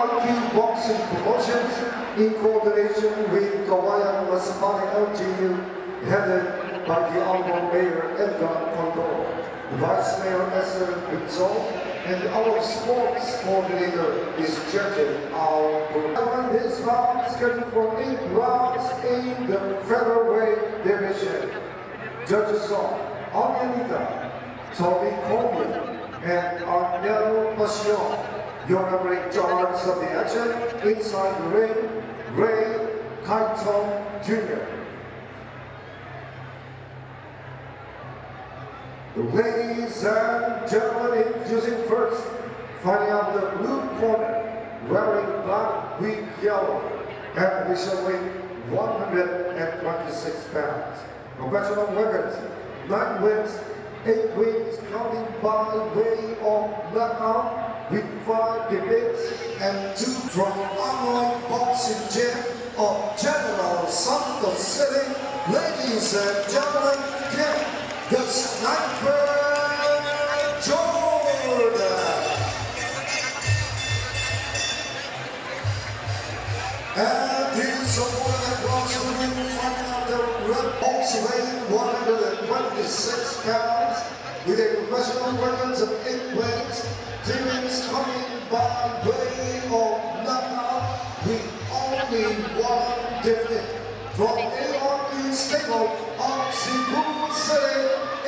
ARQ Boxing Promotions in coordination with Kawayan Masapani LGU headed by the Honorable Mayor Edgar Condor, Vice Mayor Esther Pinzon, and our sports coordinator is judging our program. This round scheduled for eight rounds in the featherweight division. Judges are Angelita, Tommy Coleman, and Arnel Passion. Your referee charge of the action inside the ring, Ray Kaiton Jr. The ladies and gentlemen, introducing first, fighting out the blue corner, wearing black with yellow, and weight 126 pounds. Professional weapons, nine wins, eight wins, counting by way of knockout with five defeats and two from Arnold Boxing Gym of General Santos City. Ladies and gentlemen, Kim, the Sniper Jordan. And he's awarded across the ring out the red box weighing 126 pounds with a professional records of eight wins coming by way of knockout with only one defeat. From ARP stable of Cebu City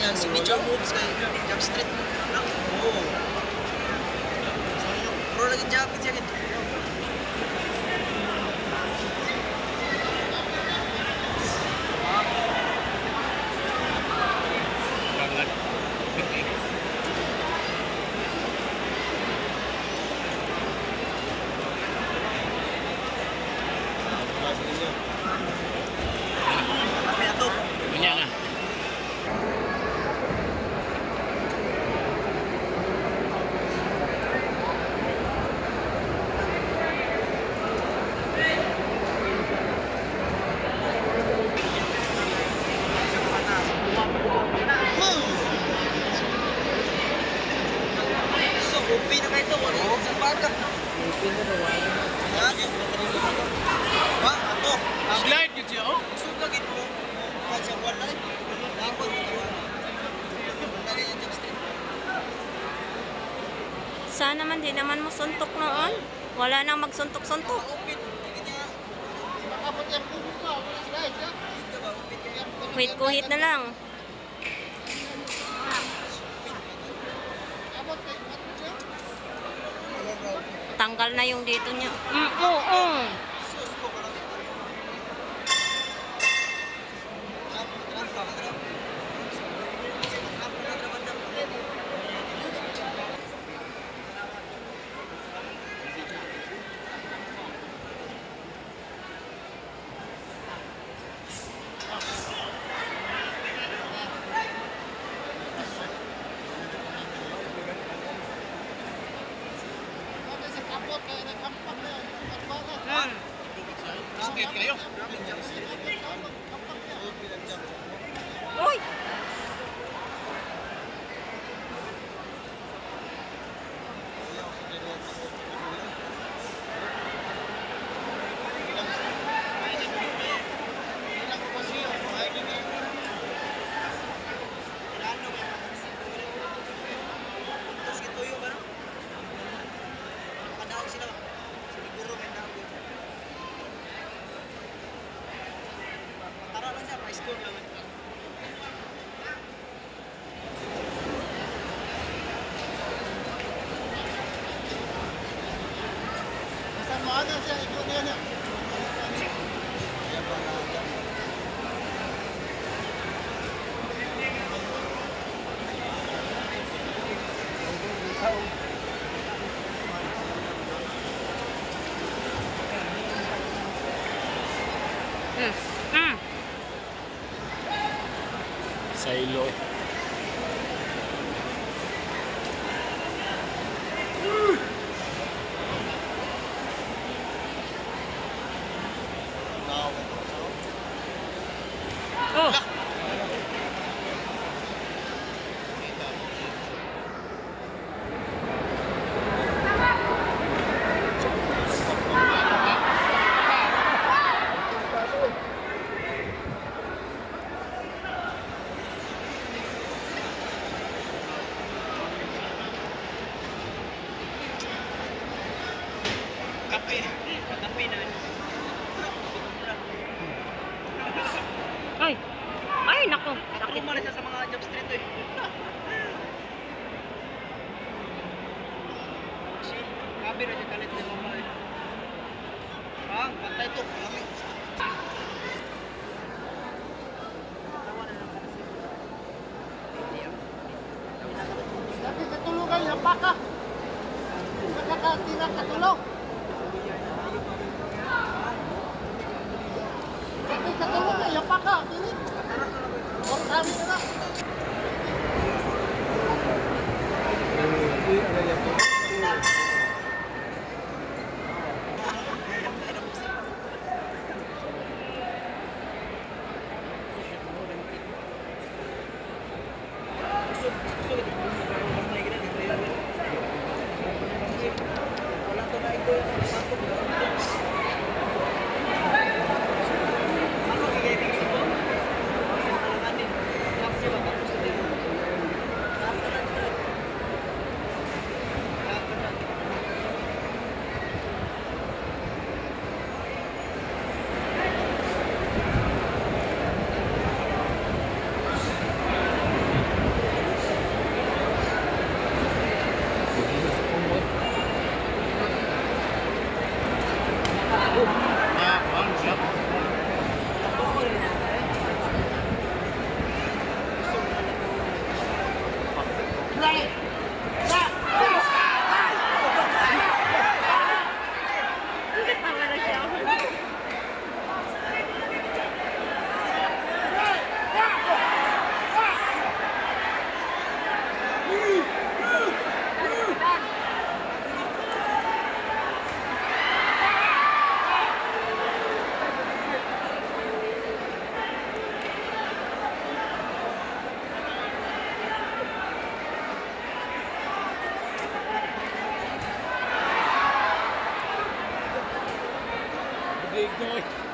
ganyan, si Mitch ang moves kayo, jump street. Nako. Puro lagi jacket, jacket. Slide gitu ya, oh? Suka gitu. Kaca warna itu. Dapat gitu. Sana man, di naman mo suntok noon. Wala nang magsuntok-suntok. Wait, kuhit na lang. Tanggal na yung dito niya. Mm, oo, oo. going.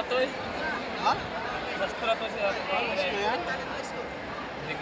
na eh. Ha? Basta na to siya. Ano na yan? Hindi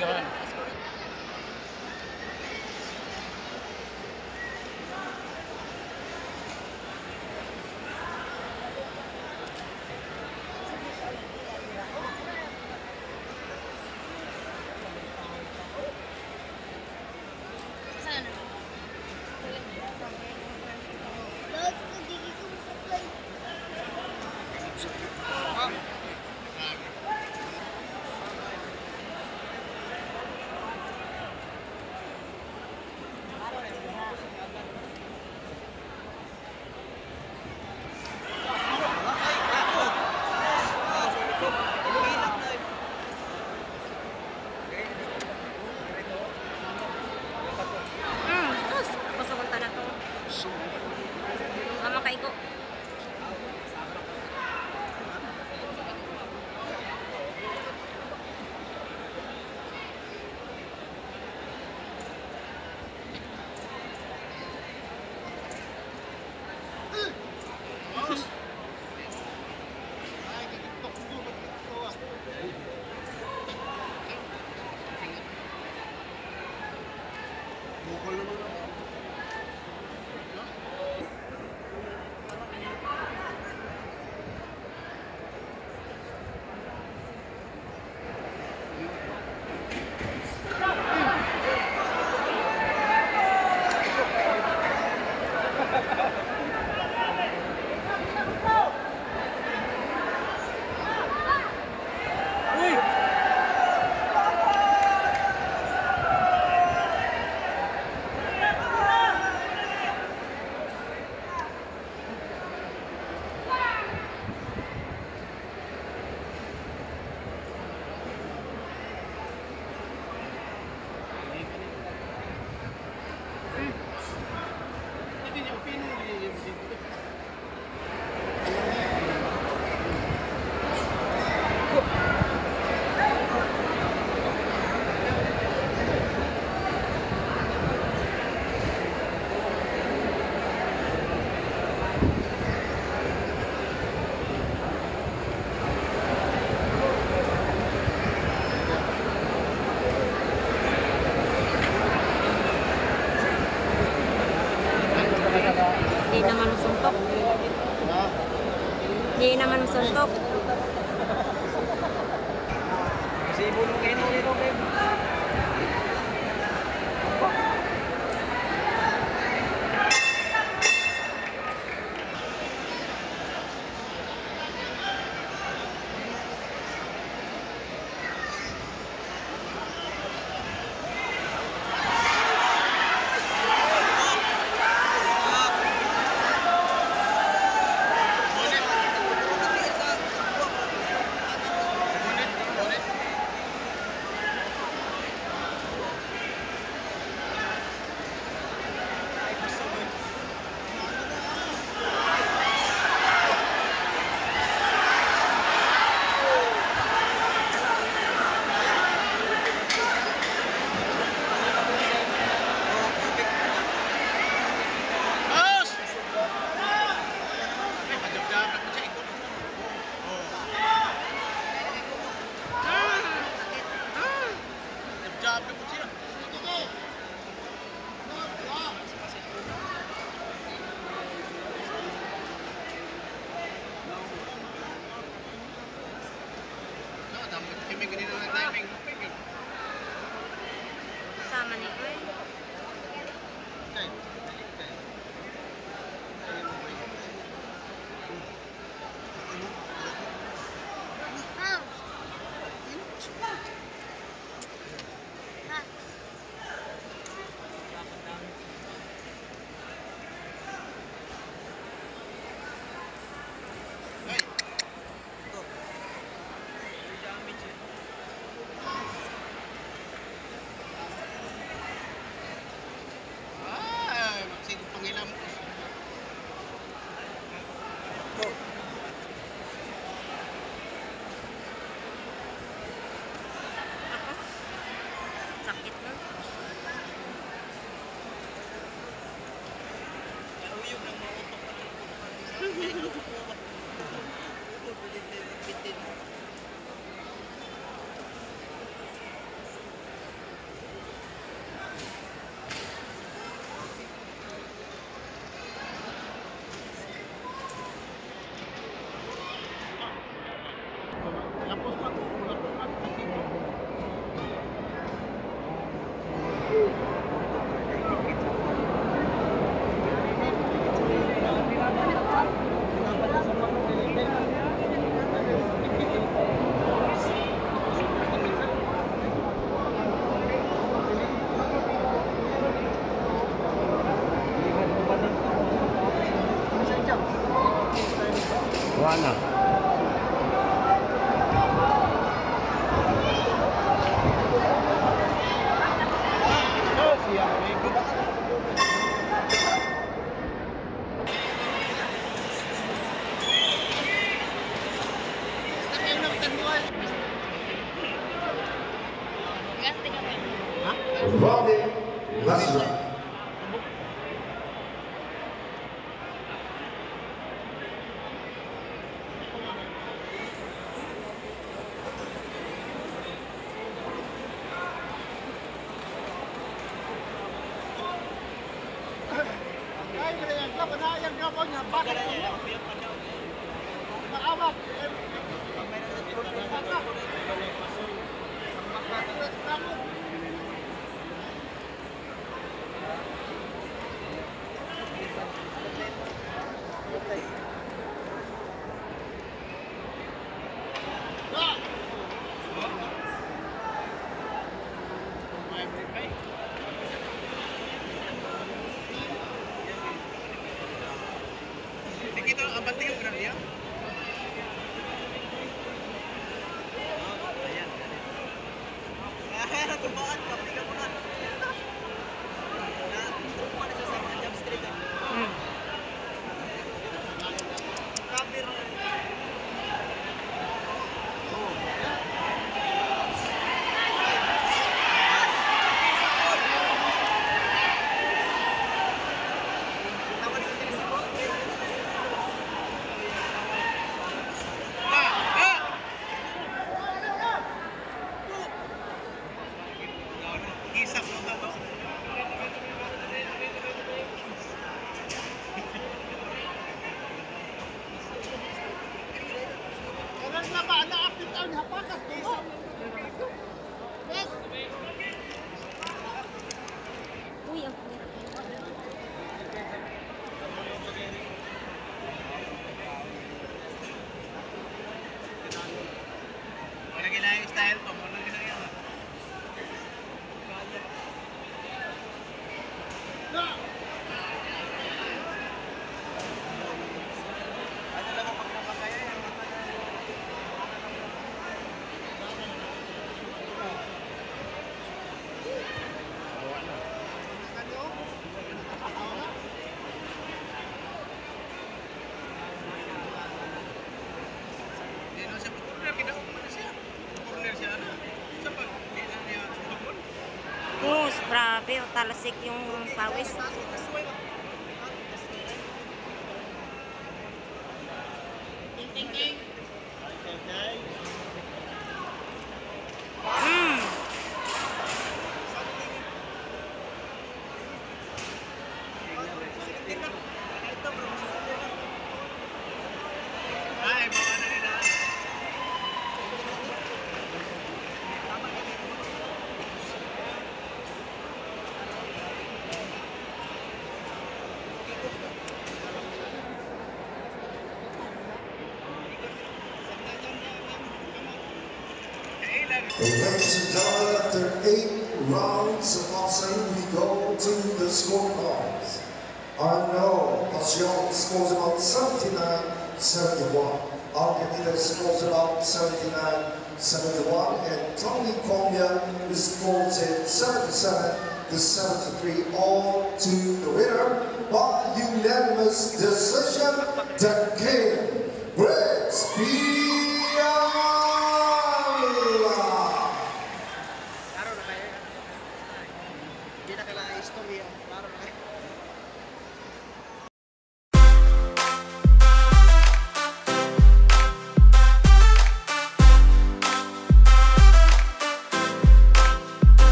naman masuntok Valdir, Nacional. Grabe. Talasik yung pawis. Ladies and gentlemen, after eight rounds of boxing, we go to the scorecards. Arnaud Passion scores about 79-71. Argentina scores about 79-71. And Tony Comia scores it 77 to 73, all to the winner by unanimous decision, the king, Brett Speed.